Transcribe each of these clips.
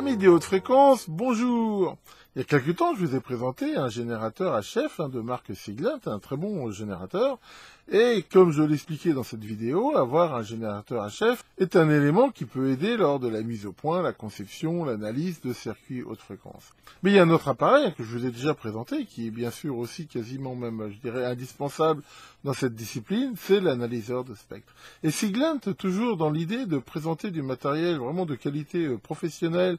Amis des hautes fréquences, bonjour Il y a quelques temps, je vous ai présenté un générateur à hein, de marque Siglint, un très bon générateur. Et comme je l'expliquais dans cette vidéo, avoir un générateur à chef est un élément qui peut aider lors de la mise au point, la conception, l'analyse de circuits haute fréquence. Mais il y a un autre appareil que je vous ai déjà présenté, qui est bien sûr aussi quasiment même, je dirais, indispensable dans cette discipline, c'est l'analyseur de spectre. Et Siglint, toujours dans l'idée de présenter du matériel vraiment de qualité euh, professionnelle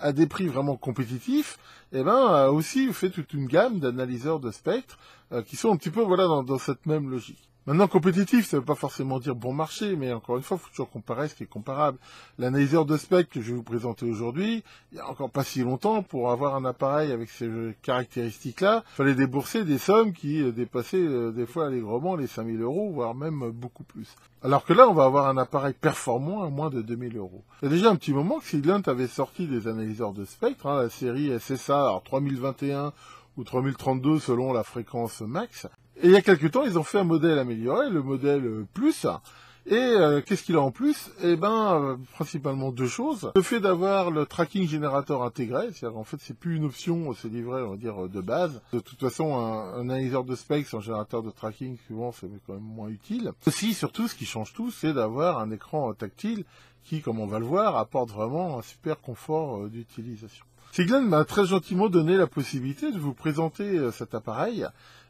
à des prix vraiment compétitifs, eh ben, a aussi fait toute une gamme d'analyseurs de spectre euh, qui sont un petit peu voilà dans cette même logique. Maintenant, compétitif, ça ne veut pas forcément dire bon marché, mais encore une fois, il faut toujours comparer ce qui est comparable. L'analyseur de spec que je vais vous présenter aujourd'hui, il n'y a encore pas si longtemps, pour avoir un appareil avec ces caractéristiques-là, il fallait débourser des sommes qui euh, dépassaient euh, des fois allègrement les 5000 euros, voire même beaucoup plus. Alors que là, on va avoir un appareil performant à moins de 2000 euros. Il y a déjà un petit moment que Siglent avait sorti des analyseurs de spectre, hein, la série SSA, alors 3021 ou 3032 selon la fréquence max. Et il y a quelques temps, ils ont fait un modèle amélioré, le modèle euh, Plus. Et euh, qu'est-ce qu'il a en plus? Eh ben, euh, principalement deux choses. Le fait d'avoir le tracking générateur intégré, c'est-à-dire en fait c'est plus une option, c'est livré on va dire de base. De toute façon, un, analyseur de specs un générateur de tracking, souvent c'est quand même moins utile. Aussi, surtout, ce qui change tout, c'est d'avoir un écran tactile qui, comme on va le voir, apporte vraiment un super confort d'utilisation. Siglen m'a très gentiment donné la possibilité de vous présenter euh, cet appareil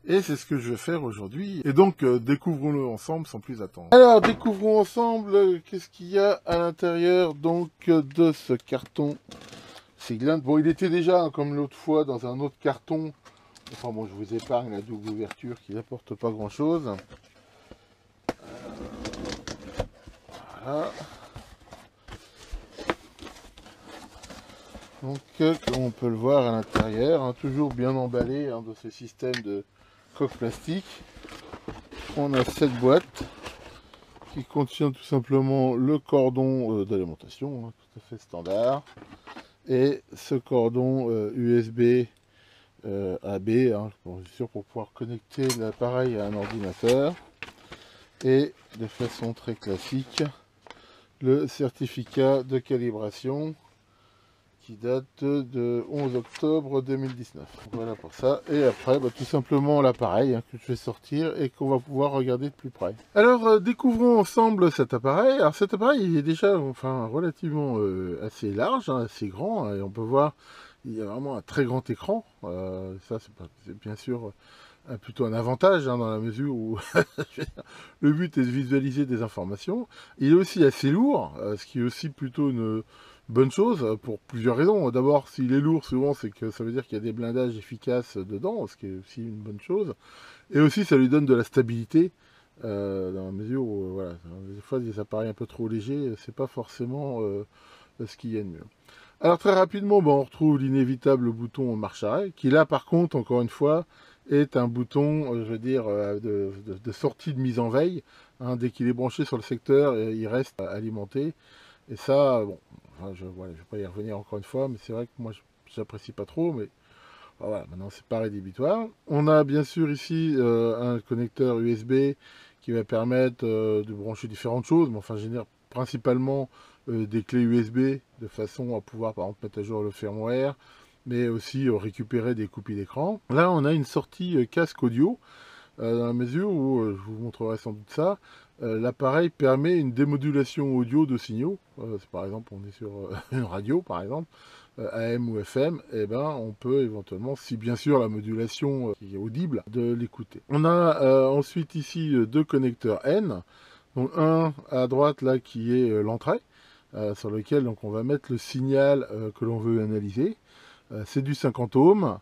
et c'est ce que je vais faire aujourd'hui. Et donc, euh, découvrons-le ensemble sans plus attendre. Alors, découvrons ensemble euh, qu'est-ce qu'il y a à l'intérieur donc de ce carton Siglen. Bon, il était déjà, hein, comme l'autre fois, dans un autre carton. Enfin bon, je vous épargne la double ouverture qui n'apporte pas grand-chose. Voilà. Donc, comme on peut le voir à l'intérieur, hein, toujours bien emballé hein, dans ce système de plastique, on a cette boîte qui contient tout simplement le cordon euh, d'alimentation, hein, tout à fait standard, et ce cordon USB euh, euh, AB, pour, sûr pour pouvoir connecter l'appareil à un ordinateur, et de façon très classique, le certificat de calibration date de 11 octobre 2019. Voilà pour ça. Et après, bah, tout simplement l'appareil hein, que je vais sortir et qu'on va pouvoir regarder de plus près. Alors, euh, découvrons ensemble cet appareil. Alors, cet appareil, il est déjà enfin, relativement euh, assez large, hein, assez grand. Hein, et on peut voir, il y a vraiment un très grand écran. Euh, ça, c'est bien sûr plutôt un avantage dans la mesure où le but est de visualiser des informations. Il est aussi assez lourd, ce qui est aussi plutôt une bonne chose euh, pour plusieurs raisons. D'abord, s'il est lourd, souvent, c'est que ça veut dire qu'il y a des blindages efficaces dedans, ce qui est aussi une bonne chose. Et aussi, ça lui donne de la stabilité, euh, dans la mesure où, euh, voilà, des fois, des appareils un peu trop légers, c'est pas forcément ce qu'il y a de mieux. Alors, très rapidement, on retrouve l'inévitable bouton marche arrêt, qui là, par contre, encore une fois, est un bouton, je veux dire, de, sortie de mise en veille. Hein. dès qu'il est branché sur le secteur, il reste alimenté. Et ça, bon, je ne vais pas y revenir encore une fois, mais c'est vrai que moi, j'apprécie pas trop, mais voilà, maintenant c'est pas rédhibitoire. On a bien sûr ici euh, un connecteur USB qui va permettre euh, de brancher différentes choses, mais enfin, je principalement euh, des clés USB de façon à pouvoir, par exemple, mettre à jour le firmware, mais aussi récupérer des copies d'écran. Là, on a une sortie casque audio, dans la mesure où, je vous montrerai sans doute ça, euh, l'appareil permet une démodulation audio de signaux. Euh, par exemple, on est sur euh, une radio, par exemple, AM ou FM, et eh ben, on peut éventuellement, si bien sûr la modulation est audible, de l'écouter. On a ensuite ici deux connecteurs N, donc un à droite là qui est l'entrée, sur lequel on va mettre le signal que l'on veut analyser. C'est du 50 ohms,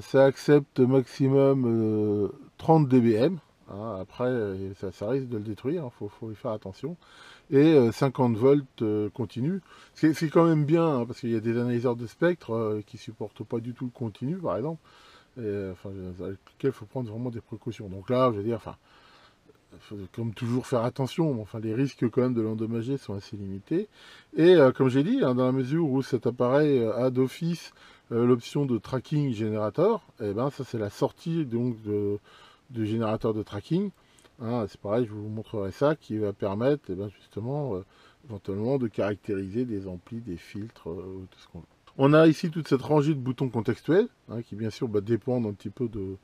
ça accepte maximum 30 dBm, Hein, après, euh, ça, risque de le détruire, il hein, faut, y faire attention. Et 50 euh, volts euh, continu, c'est quand même bien, hein, parce qu'il y a des analyseurs de spectre qui supportent pas du tout le continu, par exemple, avec lesquels il faut prendre vraiment des précautions. Donc là, je veux dire, enfin, comme toujours faire attention, enfin les risques quand même de l'endommager sont assez limités. Et comme j'ai dit, dans la mesure où cet appareil a d'office l'option de tracking générateur, et eh ben ça c'est la sortie donc de, de générateur de tracking. Hein, c'est pareil, je vous montrerai ça qui va permettre eh ben, justement euh, éventuellement de caractériser des amplis, des filtres, euh, tout ce qu'on veut. On a ici toute cette rangée de boutons contextuels hein, qui bien sûr bah, dépendent un petit peu de,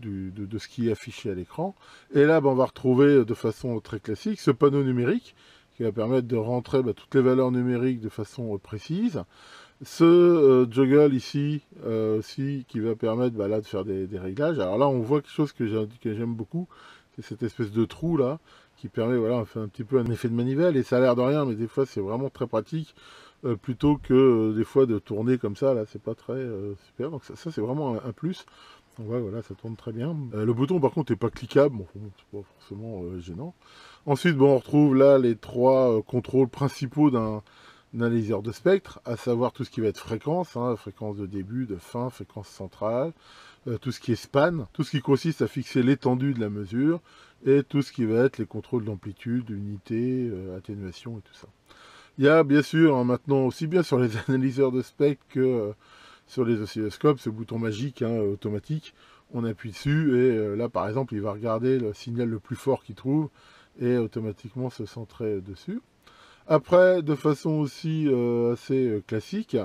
de, ce qui est affiché à l'écran. Et là, bah, on va retrouver de façon très classique ce panneau numérique qui va permettre de rentrer bah, toutes les valeurs numériques de façon euh, précise. Ce juggle ici aussi qui va permettre là, de faire des, réglages. Alors là, on voit quelque chose que j'aime beaucoup, cette espèce de trou là qui permet, voilà, on fait un petit peu un effet de manivelle et ça a l'air de rien, mais des fois c'est vraiment très pratique euh, plutôt que euh, des fois de tourner comme ça, là c'est pas très euh, super, donc ça, c'est vraiment un, plus. Voit, voilà, ça tourne très bien. le bouton par contre n'est pas cliquable, bon, c'est pas forcément gênant. Ensuite, bon, on retrouve là les trois contrôles principaux d'un analyseur de spectre, à savoir tout ce qui va être fréquence, hein, fréquence de début, de fin, fréquence centrale, euh, tout ce qui est span, tout ce qui consiste à fixer l'étendue de la mesure, et tout ce qui va être les contrôles d'amplitude, unité, euh, atténuation et tout ça. Il y a bien sûr hein, maintenant aussi bien sur les analyseurs de spectre que euh, sur les oscilloscopes ce bouton magique hein, automatique. On appuie dessus et là par exemple il va regarder le signal le plus fort qu'il trouve et automatiquement se centrer dessus. Après, de façon aussi assez classique,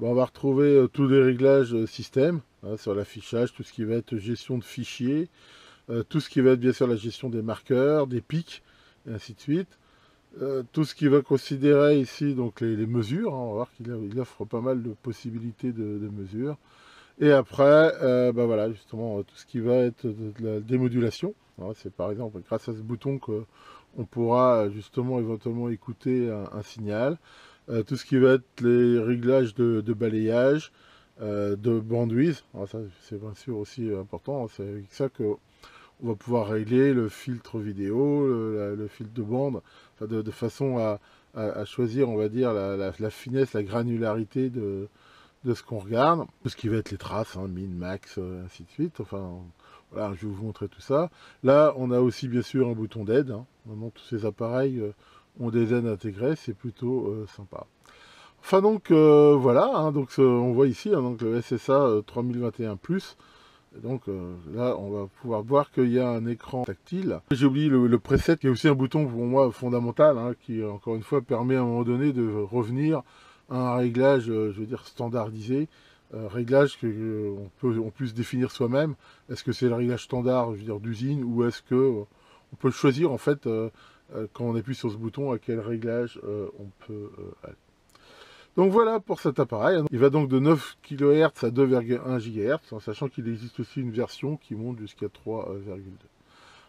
on va retrouver tous les réglages système, Hein, sur l'affichage, tout ce qui va être gestion de fichiers, euh, tout ce qui va être bien sûr la gestion des marqueurs, des pics, et ainsi de suite. Euh, tout ce qui va considérer ici donc les, mesures, hein, on va voir qu'il offre pas mal de possibilités de, mesures. Et après, euh, bah voilà, justement, tout ce qui va être de, la démodulation. Hein, c'est par exemple grâce à ce bouton qu'on pourra justement éventuellement écouter un, signal. tout ce qui va être les réglages de balayage, euh, de bandwidth. c'est bien sûr aussi important. C'est avec ça qu'on va pouvoir régler le filtre vidéo, le, filtre de bande, de, façon à, choisir, on va dire, la, finesse, la granularité de, ce qu'on regarde. Ce qui va être les traces, hein, min, max, euh, ainsi de suite. Enfin, voilà, je vais vous montrer tout ça. Là, on a aussi bien sûr un bouton d'aide. Hein. Maintenant, tous ces appareils euh, ont des aides intégrées, c'est plutôt sympa. Enfin donc euh, voilà, hein, donc on voit ici hein, donc le SSA 3021 euh, Plus. Donc euh, là on va pouvoir voir qu'il y a un écran tactile. J'ai oublié le, preset qui est aussi un bouton pour moi fondamental, hein, qui encore une fois permet à un moment donné de revenir à un réglage, je veux dire standardisé. réglage que on peut en plus définir soi-même. Est-ce que c'est le réglage standard, je veux dire d'usine, ou est-ce que on peut choisir en fait quand on appuie sur ce bouton à quel réglage on peut aller. Donc voilà pour cet appareil. Il va donc de 9 kHz à 2,1 GHz, en sachant qu'il existe aussi une version qui monte jusqu'à 3,2.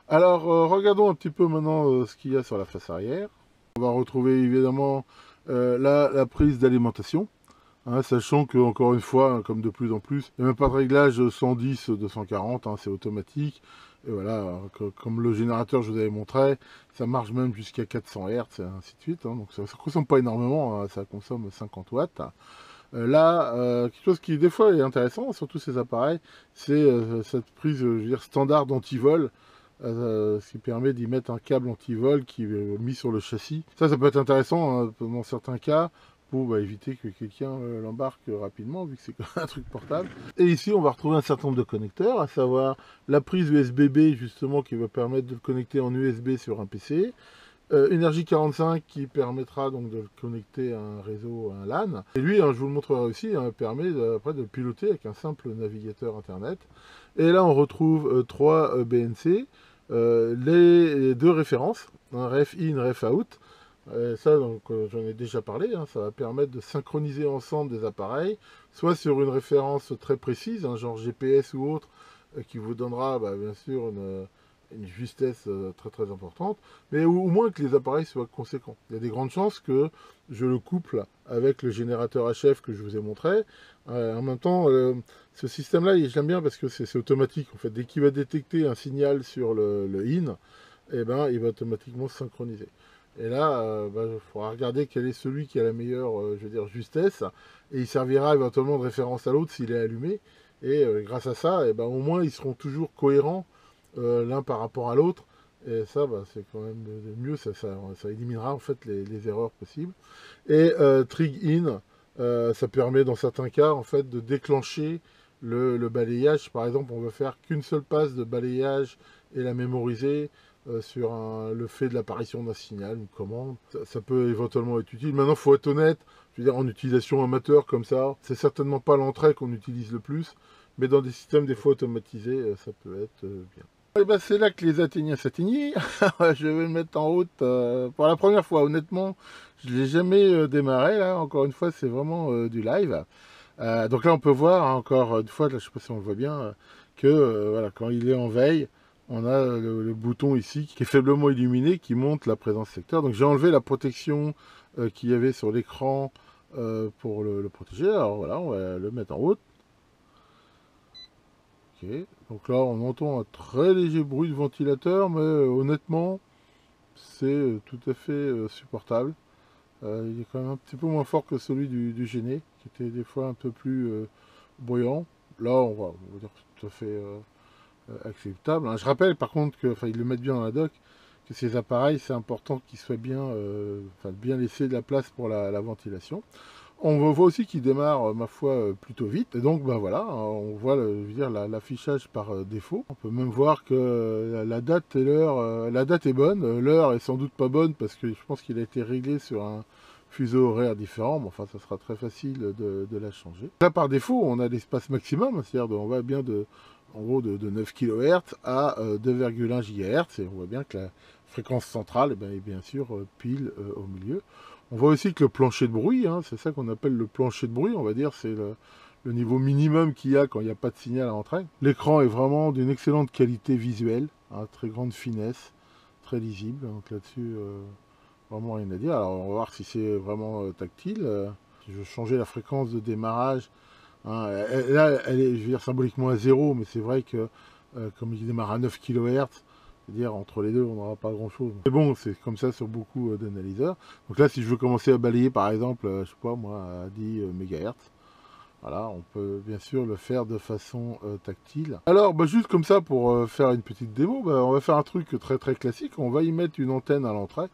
Alors euh, regardons un petit peu maintenant euh, ce qu'il y a sur la face arrière. On va retrouver évidemment euh, la prise d'alimentation. Hein, sachant que encore une fois, hein, comme de plus en plus, il n'y a même pas de réglage 110, 240, hein, c'est automatique. Et voilà, comme le générateur je vous avais montré, ça marche même jusqu'à 400 Hz et ainsi de suite. donc ça ne consomme pas énormément, ça consomme 50 watts. Euh, là, euh, quelque chose qui des fois est intéressant, sur tous ces appareils, c'est euh, cette prise je veux dire, standard d'antivol. ce qui permet d'y mettre un câble antivol qui est mis sur le châssis. Ça, ça peut être intéressant dans certains cas pour bah, éviter que quelqu'un euh, l'embarque rapidement, vu que c'est un truc portable. Et ici, on va retrouver un certain nombre de connecteurs, à savoir la prise USB-B, justement, qui va permettre de le connecter en USB sur un PC, euh, Energy 45 qui permettra donc de le connecter à un réseau, à un LAN. Et lui, hein, je vous le montrerai aussi, hein, permet après de piloter avec un simple navigateur Internet. Et là, on retrouve euh, trois BNC, les deux références, un ref in, ref out, ça, euh, j'en ai déjà parlé, hein, ça va permettre de synchroniser ensemble des appareils, soit sur une référence très précise, un genre GPS ou autre, euh, qui vous donnera bah, bien sûr une, justesse euh, très très importante, mais au, moins que les appareils soient conséquents. Il y a des grandes chances que je le couple avec le générateur HF que je vous ai montré. en même temps, ce système-là, j'aime bien parce que c'est automatique. En fait, dès qu'il va détecter un signal sur le, IN, eh ben, il va automatiquement se synchroniser. Et là, il euh, bah, faudra regarder quel est celui qui a la meilleure euh, je veux dire, justesse. Et il servira éventuellement de référence à l'autre s'il est allumé. Et euh, grâce à ça, et ben, au moins, ils seront toujours cohérents l'un par rapport à l'autre. Et ça, bah, c'est quand même mieux. Ça, éliminera en fait les, erreurs possibles. Et Trig In, ça permet dans certains cas en fait de déclencher le, le balayage. Par exemple, on veut faire qu'une seule passe de balayage et la mémoriser. Euh, sur le fait de l'apparition d'un signal, une commande. Ça, peut éventuellement être utile. Maintenant, il faut être honnête, je veux dire, en utilisation amateur comme ça, c'est certainement pas l'entrée qu'on utilise le plus, mais dans des systèmes des fois automatisés, euh, ça peut être euh, bien. Et ben c'est là que les Athéniens s'atteignaient. je vais le mettre en route pour la première fois. Honnêtement, je ne l'ai jamais démarré. Là, encore une fois, c'est vraiment du live. donc là, on peut voir encore une fois, là, je ne sais pas si on le voit bien, que voilà, quand il est en veille, on a le, bouton ici qui est faiblement illuminé qui montre la présence secteur. Donc j'ai enlevé la protection euh, qu'il y avait sur l'écran euh, pour le, protéger. Alors voilà, on va le mettre en route. Ok, donc là on entend un très léger bruit de ventilateur, mais euh, honnêtement c'est tout à fait supportable. il est quand même un petit peu moins fort que celui du, du qui était des fois un peu plus bruyant. Là on va, on va dire tout à fait euh, acceptable. Hein. Je rappelle par contre que, enfin le mettent bien dans la doc, que ces appareils c'est important qu'ils soient bien, euh, enfin bien de la place pour la, ventilation. On voit aussi qu'il démarre, euh, ma foi, plutôt vite. Et donc, ben voilà, hein, on voit l'affichage par défaut. On peut même voir que la, date et l'heure, la date est bonne. L'heure est sans doute pas bonne parce que je pense qu'il a été réglé sur un fuseau horaire différent. Mais enfin, ça sera très facile de, de la changer. Là, par défaut, on a l'espace maximum, c'est-à-dire on va bien de, en gros de, 9 kHz à 2,1 euh, GHz et on voit bien que la fréquence centrale eh ben, est bien sûr euh, pile euh, au milieu. On voit aussi que le plancher de bruit, hein, c'est ça qu'on appelle le plancher de bruit, on va dire, c'est le, niveau minimum qu'il y a quand il n'y a pas de signal à l'entrée. L'écran est vraiment d'une excellente qualité visuelle, hein, très grande finesse, très lisible, donc là-dessus, vraiment rien à dire. Alors on va voir si c'est vraiment tactile. Si je veux changer la fréquence de démarrage, Hein, là, elle est, je veux dire, symboliquement à zéro, mais c'est vrai que euh, comme il démarre à 9 kHz, c'est-à-dire entre les deux, on n'aura pas grand-chose. Mais bon, c'est comme ça sur beaucoup euh, d'analyseurs. Donc là, si je veux commencer à balayer, par exemple, euh, je sais pas moi, à 10 MHz, voilà, on peut bien sûr le faire de façon tactile. Alors, bah, juste comme ça, pour faire une petite démo, bah, on va faire un truc très très classique. On va y mettre une antenne à l'entrée,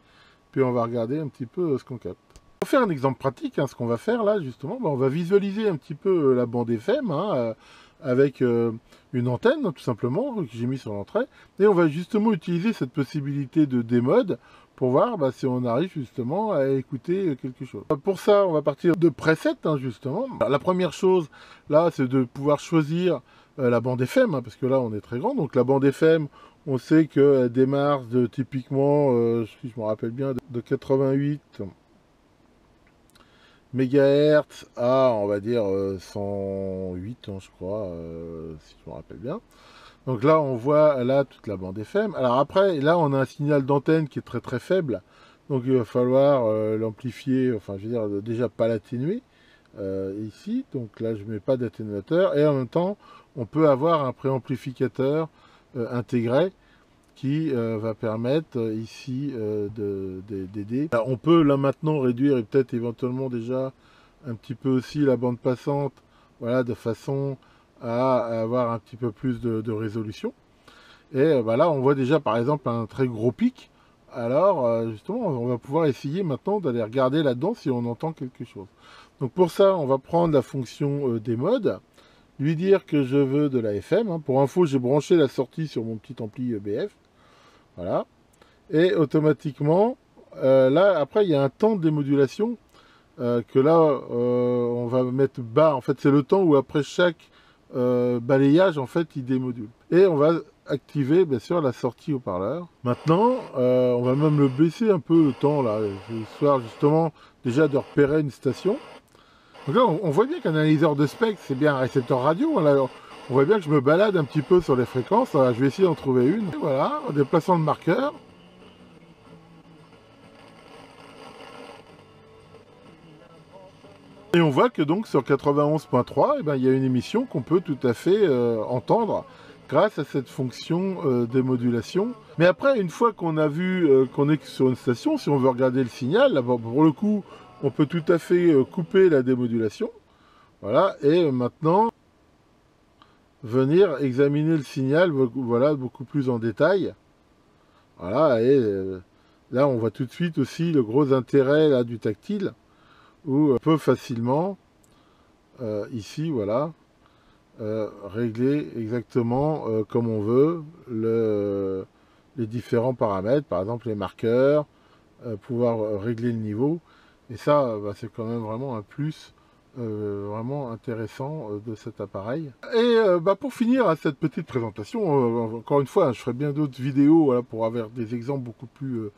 puis on va regarder un petit peu ce qu'on capte. Pour faire un exemple pratique, hein, ce qu'on va faire là justement, bah, on va visualiser un petit peu euh, la bande FM hein, euh, avec euh, une antenne tout simplement que j'ai mis sur l'entrée et on va justement utiliser cette possibilité de démode pour voir bah, si on arrive justement à écouter quelque chose. Pour ça, on va partir de preset hein, justement. la première chose là, c'est de pouvoir choisir la bande FM, parce que là on est très grand. Donc la bande FM, on sait qu'elle démarre de typiquement, si je me rappelle bien, de 88 mégahertz à, on va dire, 108, euh, je crois, euh, si je me rappelle bien. Donc là, on voit là toute la bande FM. Alors après, là, on a un signal d'antenne qui est très très faible. Donc il va falloir euh, l'amplifier, enfin je veux dire déjà pas l'atténuer ici. Donc là je mets pas d'atténuateur. Et en même temps, on peut avoir un préamplificateur intégré qui euh, va permettre euh, ici euh, d'aider. On peut là maintenant réduire et peut-être éventuellement déjà un petit peu aussi la bande passante, voilà, de façon à avoir un petit peu plus de, résolution. Et bah là, on voit déjà par exemple un très gros pic. Alors justement, on va pouvoir essayer maintenant d'aller regarder là-dedans si on entend quelque chose. Donc pour ça, on va prendre la fonction des modes, lui dire que je veux de la FM. Hein. Pour info, j'ai branché la sortie sur mon petit ampli EBF. Voilà. Et automatiquement, euh, là, après, il y a un temps de démodulation euh, que là, euh, on va mettre bas. En fait, c'est le temps où après chaque balayage, en fait, il démodule. Et on va activer, bien sûr, la sortie haut-parleur. Maintenant, on va même le baisser un peu le temps, là, histoire justement déjà de repérer une station. Donc là, on, voit bien qu'un analyseur de spectre, c'est bien un récepteur radio. Hein, on voit bien que je me balade un petit peu sur les fréquences. je vais essayer d'en trouver une. voilà, en déplaçant le marqueur. Et on voit que donc sur 91.3, eh ben, il y a une émission qu'on peut tout à fait euh, entendre grâce à cette fonction euh, démodulation. Mais après, une fois qu'on a vu euh, qu'on est sur une station, si on veut regarder le signal, pour le coup, on peut tout à fait couper la démodulation. Voilà, et maintenant, venir examiner le signal voilà, beaucoup plus en détail. Voilà, et euh, là on voit tout de suite aussi le gros intérêt là, du tactile, où on peut facilement, euh, ici, voilà, euh, régler exactement comme on veut le, les différents paramètres, par exemple les marqueurs, euh, pouvoir régler le niveau. Et ça, bah, c'est quand même vraiment un plus vraiment intéressant de cet appareil. Et bah, pour finir à cette petite présentation, encore une fois, hein, je ferai bien d'autres vidéos pour avoir des exemples beaucoup plus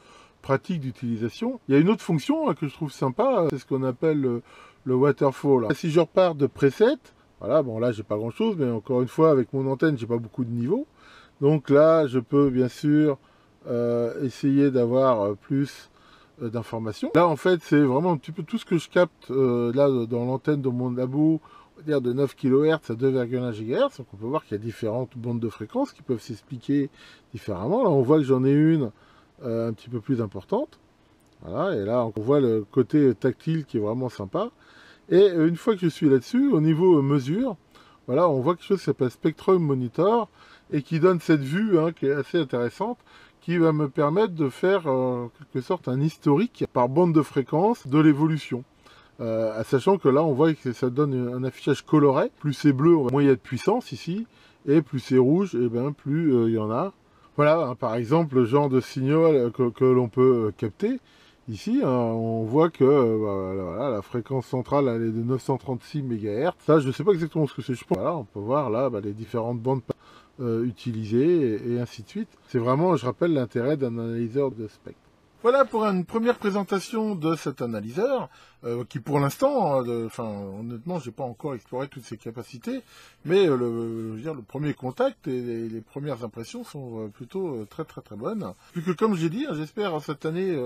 pratique d'utilisation. Il y a une autre fonction hein, que je trouve sympa, c'est ce qu'on appelle le, waterfall. Si je repars de preset, voilà, bon là j'ai pas grand chose, mais encore une fois avec mon antenne j'ai pas beaucoup de niveau. Donc là je peux bien sûr euh, essayer d'avoir euh, plus euh, d'informations. Là en fait c'est vraiment un petit peu tout ce que je capte là dans l'antenne de mon labo, dire de 9 kHz à 2,1 GHz. Donc on peut voir qu'il y a différentes bandes de fréquences qui peuvent s'expliquer différemment. Là on voit que j'en ai une euh, un petit peu plus importante. Voilà, et là on voit le côté tactile qui est vraiment sympa. Et euh, une fois que je suis là-dessus, au niveau mesure, voilà, on voit quelque chose qui s'appelle Spectrum Monitor et qui donne cette vue hein, qui est assez intéressante, qui va me permettre de faire en quelque sorte un historique par bande de fréquence de l'évolution. Euh, sachant que là, on voit que ça donne un affichage coloré. Plus c'est bleu, moins il y a de puissance ici, et plus c'est rouge, et bien plus il y en a. Voilà, hein, par exemple, le genre de signal que, l'on peut euh, capter. Ici, hein, on voit que euh, bah, la fréquence centrale elle est de 936 MHz. Ça, je ne sais pas exactement ce que c'est. Je. Voilà, on peut voir là bah, les différentes bandes euh, et, ainsi de suite. C'est vraiment, je rappelle, l'intérêt d'un analyseur de spectre. Voilà pour une première présentation de cet analyseur, euh, qui pour l'instant, euh, enfin honnêtement, j'ai pas encore exploré toutes ses capacités, mais euh, le, dire, le premier contact et les, premières impressions sont plutôt très très très bonnes. Plus que comme j'ai dit, hein, j'espère cette année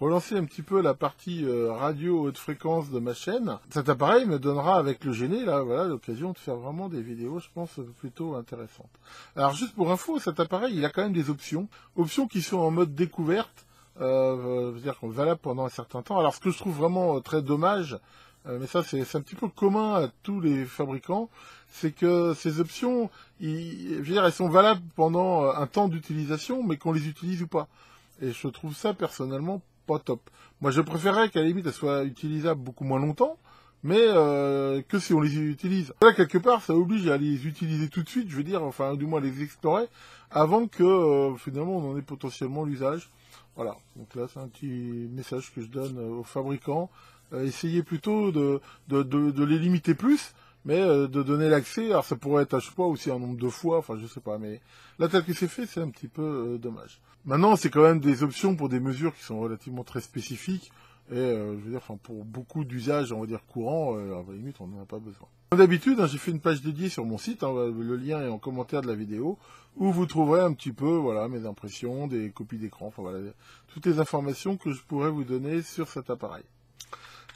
relancer un petit peu la partie radio haute fréquence de ma chaîne. Cet appareil me donnera avec le Géné là, voilà, l'occasion de faire vraiment des vidéos, je pense, plutôt intéressantes. Alors juste pour info, cet appareil, il a quand même des options, options qui sont en mode découverte euh, dire valable pendant un certain temps. Alors ce que je trouve vraiment euh, très dommage, euh, mais ça c'est un petit peu commun à tous les fabricants, c'est que ces options, ils, dire, elles sont valables pendant euh, un temps d'utilisation, mais qu'on les utilise ou pas. Et je trouve ça personnellement pas top. Moi je préférerais qu'à la limite elles soient utilisables beaucoup moins longtemps, mais euh, que si on les utilise. Là, quelque part, ça oblige à les utiliser tout de suite, je veux dire, enfin, du moins les explorer, avant que, finalement, on en ait potentiellement l'usage. Voilà, donc là c'est un petit message que je donne euh, aux fabricants. Euh, essayez plutôt de, de, les limiter plus, mais euh, de donner l'accès. Alors ça pourrait être, à chaque fois aussi un nombre de fois, enfin je sais pas, mais là tel que c'est fait, c'est un petit peu dommage. Maintenant, c'est quand même des options pour des mesures qui sont relativement très spécifiques. Et je veux dire, enfin, pour beaucoup d'usages, on va dire courants, à la limite, on n'en a pas besoin. Comme d'habitude, hein, j'ai fait une page dédiée sur mon site, hein, le lien est en commentaire de la vidéo, où vous trouverez un petit peu voilà, mes impressions, des copies d'écran, enfin voilà, toutes les informations que je pourrais vous donner sur cet appareil.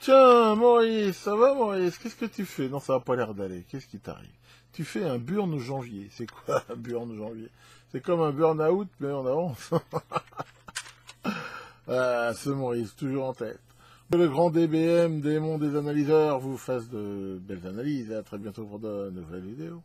Tiens, Maurice, ça va Maurice? Qu'est-ce que tu fais? Non, ça va pas l'air d'aller. Qu'est-ce qui t'arrive? Tu fais un burn janvier. C'est quoi un burn janvier? C'est comme un burn-out, mais en avance. ah, ce Maurice, toujours en tête. Que le grand DBM, démon des analyseurs, vous fasse de belles analyses. Et à très bientôt pour de nouvelles vidéos.